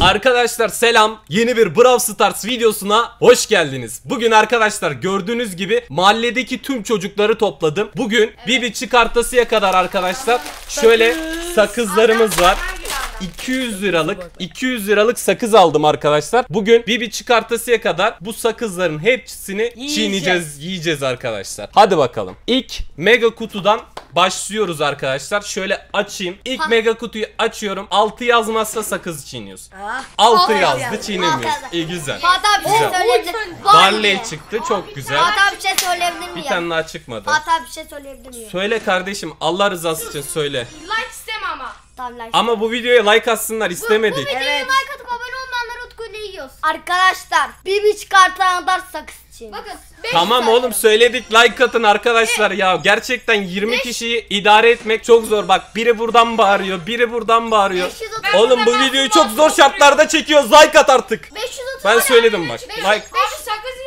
Arkadaşlar selam. Yeni bir Brawl Stars videosuna hoş geldiniz. Bugün arkadaşlar gördüğünüz gibi mahalledeki tüm çocukları topladım. Bugün Bibi çıkartasıya kadar arkadaşlar şöyle sakızlarımız var. 200 liralık 200 liralık sakız aldım arkadaşlar. Bugün Bibi çıkartasıya kadar bu sakızların hepsini Yiyeceğiz. çiğneyeceğiz, yiyeceğiz arkadaşlar. Hadi bakalım. İlk mega kutudan başlıyoruz arkadaşlar. Şöyle açayım. İlk mega kutuyu açıyorum. 6 yazmazsa sakız çiğniyoruz. Ah. 6 Altı yazdı yazdı. çiğnemiyoruz. Altı. İyi güzel. Fatih abi bir şey Güzel. söyleyebilir Barley çıktı çok güzel. Fatih abi bir şey söyleyebilir miyim? Bir tane daha çıkmadı. Fatih abi bir şey söyleyebilir miyim? Söyle kardeşim Allah rızası için söyle. Like. Tamam like. Ama bu videoya like atsınlar istemedik. videoya Evet. like atıp abone olmayanları Utku'yla yiyoruz. Arkadaşlar bir çıkartana kadar sakız için. Bakın 500 Tamam oğlum söyledik like atın arkadaşlar ya. Gerçekten 20 kişiyi idare etmek çok zor. Bak biri buradan bağırıyor, biri buradan bağırıyor. 530 Oğlum bu videoyu çok zor şartlarda çekiyoruz. Like at artık. 530 Ben söyledim bak. 500, Like 500 sakız.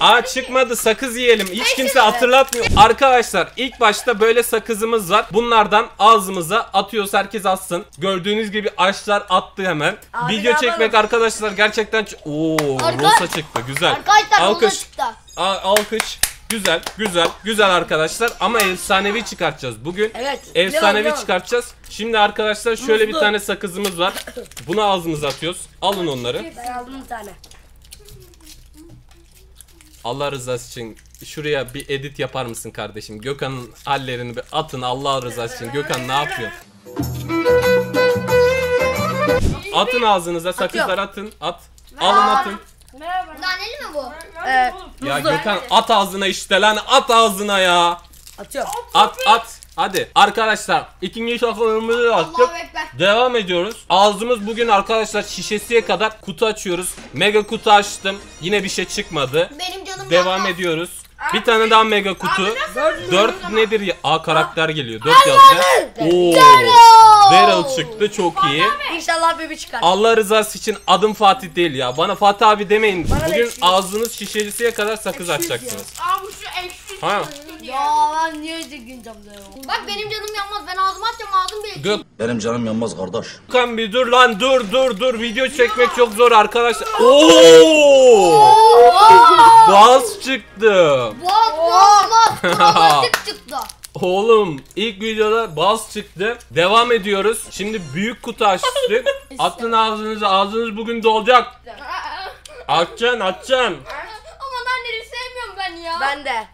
Aa Çıkmadı sakız yiyelim. Hiç 500 kimse hatırlatmıyor. Arkadaşlar ilk başta böyle sakızımız var. Bunlardan ağzımıza atıyoruz. Herkes atsın. Gördüğünüz gibi açlar attı hemen. Abi Video çekmek yapalım? arkadaşlar gerçekten ç- Oo, Arka- Rosa çıktı. Güzel. Arkadaşlar Alkış. Alkış. çıktı. Alkış. Güzel, güzel, güzel arkadaşlar. Ama efsanevi çıkartacağız. Bugün Evet. efsanevi Leon. çıkartacağız. Şimdi arkadaşlar şöyle bir Muzlu. tane sakızımız var. Bunu ağzımıza atıyoruz. Alın onları. Ben aldım bir tane. Allah rızası için şuraya bir edit yapar mısın kardeşim? Gökhan'ın hallerini bir atın Allah rızası için. Gökhan ne yapıyor? Atın ağzınıza sakızlar atın. At. Alın atın. Merhaba. Naneli mi bu? Evet. Ya. Gökhan at ağzına işte lan at ağzına ya. Atıyorum. At at. Hadi arkadaşlar ikinci şakalarımızı attık. Devam ediyoruz. Ağzımız bugün arkadaşlar şişesiye kadar kutu açıyoruz. Mega kutu açtım. Yine bir şey çıkmadı. Benim canım Devam yanmaz. ediyoruz. Bir tane daha mega kutu. Dört. 4 nedir ya? Aa karakter geliyor. 4 yazdı. Oo. Daryl çıktı çok iyi. İnşallah bebi çıkar. Allah rızası için adım Fatih değil ya. Bana Fatih abi demeyin. Bana Bugün ağzınız şişelisiye kadar sakız açacaksınız. Aa bu şu ekşi. Ha. Ya ben niye çekeceğim ya? Bak benim canım yanmaz. Ben ağzıma atacağım ağzım bile. Benim canım yanmaz kardeş. Gökhan bir dur lan dur dur dur. Video çekmek çok zor arkadaşlar. Oo! Baz çıktı. Boğaz boğaz. Kıvırcık çıktı. Oğlum ilk videoda baz çıktı. Devam ediyoruz. Şimdi büyük kutu açtık. Atın ağzınıza. Ağzınız bugün dolacak. Açacaksın açacaksın. Ama naneli sevmiyorum ben ya. Ben de.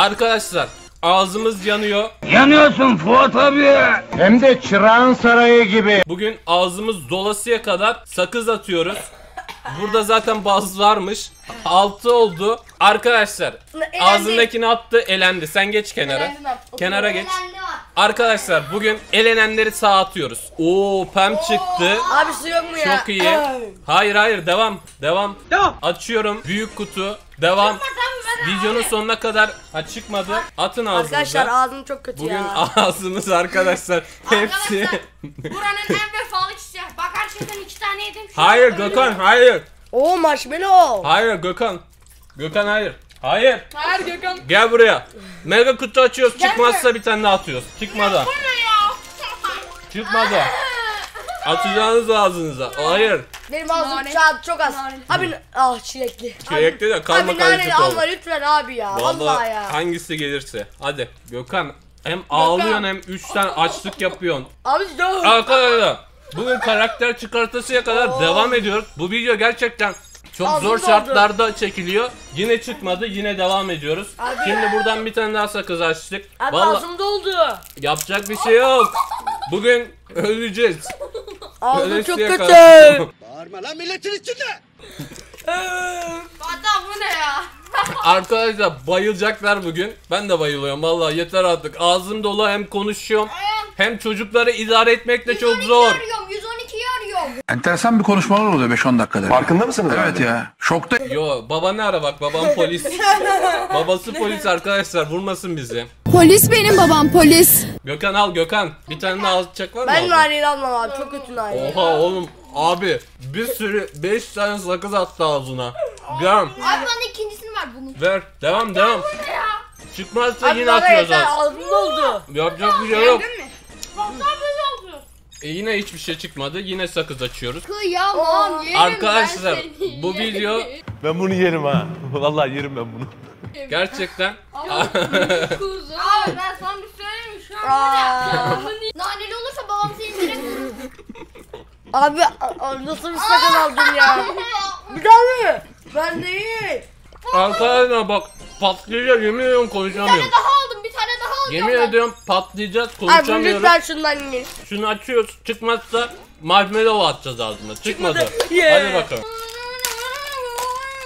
Arkadaşlar ağzımız yanıyor. Yanıyorsun Fuat abi. Hem de çırağın sarayı gibi. Bugün ağzımız dolasıya kadar sakız atıyoruz. Burada zaten baz varmış. 6 oldu. Arkadaşlar Elendi. ağzındakini attı elendi. Sen geç kenara. Ben. Kenara geç. Elendi var. Arkadaşlar bugün elenenleri sağa atıyoruz. Oo pem çıktı. Abi su yok mu ya? Çok iyi. Hayır hayır devam. Devam. Açıyorum. Büyük kutu. Devam. Videonun sonuna kadar ha çıkmadı. Atın Arkadaşlar ağzınıza. ağzım çok kötü Bugün ya. ağzımız arkadaşlar hepsi. Buranın en vefalı kişisi. Bak gerçekten iki tane yedim. Şu hayır an Gökhan hayır. Oo marshmallow. Hayır Gökhan. Gökhan hayır. Hayır. Hayır Gökhan. Gel buraya. Mega kutu açıyoruz. Çıkmazsa bir tane daha atıyoruz. Çıkmadı. Çıkmadı. Atacağınız ağzınıza. Hayır. Benim ağzım Nane. çok az. Abi ah çilekli. Çilekli de kalma Abi nane karışık alma oldu. lütfen abi ya. Vallahi, Vallahi ya. hangisi gelirse. Hadi Gökhan. Hem ağlıyorsun hem 3 tane açlık yapıyorsun. Abi dur. Arkadaşlar bugün karakter çıkartasıya kadar devam ediyoruz. Bu video gerçekten çok Ağzım zor doldu. şartlarda çekiliyor. Yine çıkmadı. Yine devam ediyoruz. Abi. Şimdi buradan bir tane daha sakız açtık. Abi Vallahi ağzım doldu. yapacak bir şey yok. Bugün öleceğiz. Ağzım çok kötü. kadar. Fatih abi bu ne ya? Arkadaşlar bayılacaklar bugün. Ben de bayılıyorum vallahi yeter artık. Ağzım dolu hem konuşuyorum hem çocukları idare etmek de çok 112'yi zor. arıyorum. 112'yi arıyorum. Enteresan bir konuşmalar oluyor 5-10 dakikada. Farkında mısınız Evet abi? ya. Şokta. Yo baba ne ara bak babam polis. Babası polis arkadaşlar vurmasın bizi. Polis benim babam polis. Gökhan al Gökhan. Bir tane daha alacak var mı? Ben abi? almam abi çok kötü nane. Oha oğlum abi bir sürü 5 tane sakız attı ağzına. Gel Abi bana ikincisini ver bunun. ver devam devam. Çıkmazsa Abi yine bana atıyoruz yeter az. ağzım doldu. Yapacak bir şey yok. Ne oldu? E, yine hiçbir şey çıkmadı. Yine sakız açıyoruz. Kıyamam yerim Arkadaşlar ben seni. bu video Ben bunu yerim ha. Vallahi yerim ben bunu. gerçekten Kuzu. Abi ben sana bir söyleyeyim mi? Şu an var ya. Aa. Naneli olursa babam seni direkt vurur. Abi a- a- nasıl bir sakın aldın ya? Bir daha mı? Ben değil. arkadaşlar bak patlayacak yemin ediyorum konuşamıyorum. daha aldım bir tane daha alacağım Yemin ben. ediyorum patlayacağız Abi konuşamıyorum. lütfen şundan yiyin. Şunu açıyoruz çıkmazsa marshmallow atacağız ağzına. Çıkmadı. Yeah. Hadi bakalım.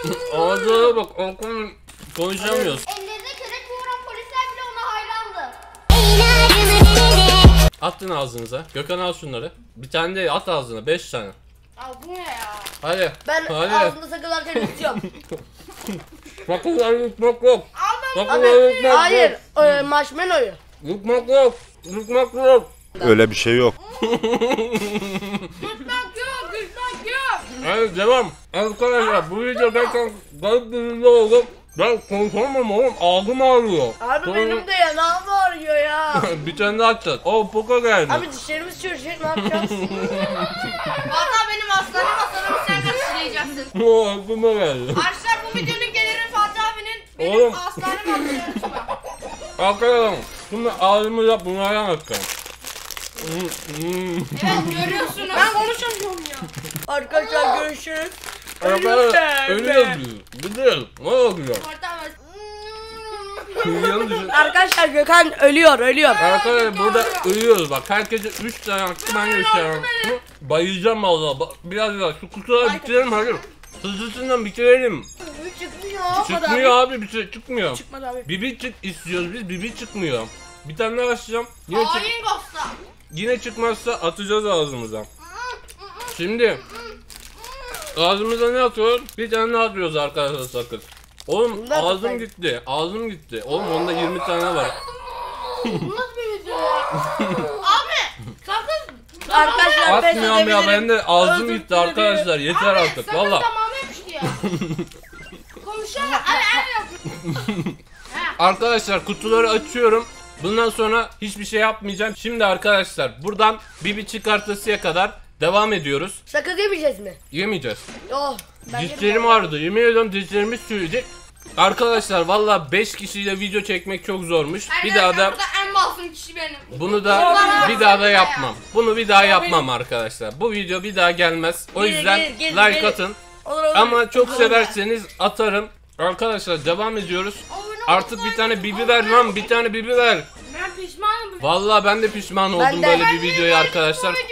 Ağzına bak okulun konuşamıyoruz. Ellerine körek vuran polisler bile ona hayrandı. Atın ağzınıza. Gökhan al şunları. Bir tane değil at ağzına. Beş tane. Abi bu ne ya? Hadi. Ben Hadi. ağzımda sakılarken içiyorum. Sakızlar yutmak yok. Abi yutmak hayır. E, marshmallow'yu. Yutmak yok. Yutmak yok. Öyle bir şey yok. Gülmek yok, gülmek yok. Hadi devam. Arkadaşlar bu video gerçekten garip bir video oldu. Ben konuşamam oğlum. Ağzım ağrıyor. Abi Sonra- benim de yanağım ağrıyor ya. bir tane daha açacağız. O poka geldi. Abi dişlerimiz çürüyecek ne yapacağız? Valla benim aslanım aslanımı sen kaçıracaksın. O aklıma geldi. Arkadaşlar bu videonun benim Oğlum. aslanım. Arkadaşlar şimdi ağzımıza bunlardan atacağım. Evet görüyorsunuz. Ben konuşamıyorum ya. Arkadaşlar görüşürüz. Arkadaşlar ölüyoruz biz. Gidiyoruz. Ne oluyor? Abi. Kıyıyanı düşün. Arkadaşlar Gökhan ölüyor ölüyor. Arkadaşlar burada uyuyoruz bak herkese 3 tane hakkı ben de 3 tane hakkı. Bayılacağım valla biraz daha şu kutuları bitirelim hadi. Hızlısından bitirelim. Çıkmıyor. Çıkmıyor abi bir şey çıkmıyor. Çıkmadı abi. Bibi çık istiyoruz biz bibi çıkmıyor. Bir tane daha açacağım. Yine, çık, Hain Ghost'a. yine çıkmazsa atacağız ağzımıza. Şimdi ağzımıza ne atıyoruz? Bir tane daha atıyoruz arkadaşlar sakın. Oğlum Bunlar ağzım sayın. gitti. Ağzım gitti. Oğlum onda 20 tane var. Bu nasıl bir video ya? abi sakın. Arkadaşlar Atmıyorum ya ben de ağzım gitti arkadaşlar yeter artık Sakın valla. ya. Arkadaşlar kutuları açıyorum. Bundan sonra hiçbir şey yapmayacağım. Şimdi arkadaşlar buradan Bibi çıkartısıya kadar devam ediyoruz. Sakız yemeyeceğiz mi? Yemeyeceğiz. Oh. Dişlerim ağrıdı. Yemin ediyorum dişlerimiz çürüyecek. Arkadaşlar valla 5 kişiyle video çekmek çok zormuş. Bir daha da en masum kişi benim. bunu da bir daha da yapmam. Bunu bir daha yapmam arkadaşlar. Bu video bir daha gelmez. O Gelir, yüzden gelir, gelir, like gelir. atın. Ama çok severseniz atarım. Arkadaşlar devam ediyoruz. Artık bir tane bibi ver lan bir tane bibi ver. Ben pişmanım. Vallahi ben de pişman oldum Ben de. böyle bir videoya arkadaşlar.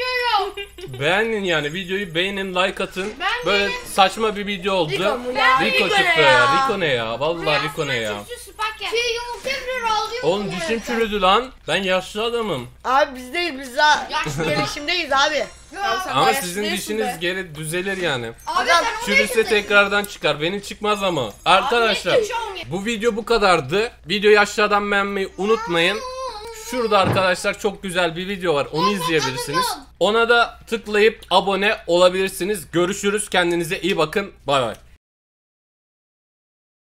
Beğenin yani videoyu beğenin like atın. Ben Böyle saçma bir video oldu. Rico mu ya? Rico Rico ne çıktı ya? ya. Rico ne ya? Vallahi Rico ne ya? Türkçü spaket. Şey yumurta bir ağlıyor. Oğlum dişim çürüdü lan. Ben yaşlı adamım. Abi biz değil biz daha gelişimdeyiz abi. Ama bayağı sizin dişiniz geri düzelir yani. Abi Adam sen Çürüse tekrardan çıkar. Benim çıkmaz ama. Arkadaşlar bu video bu kadardı. Videoyu aşağıdan beğenmeyi unutmayın. Şurada arkadaşlar çok güzel bir video var. Onu izleyebilirsiniz. Ona da tıklayıp abone olabilirsiniz. Görüşürüz. Kendinize iyi bakın. Bay bay.